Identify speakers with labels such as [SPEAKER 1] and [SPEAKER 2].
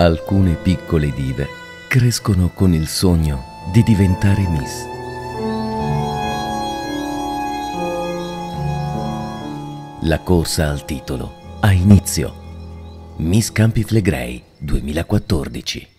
[SPEAKER 1] Alcune piccole dive crescono con il sogno di diventare Miss. La corsa al titolo ha inizio. Miss Campi Flegrei 2014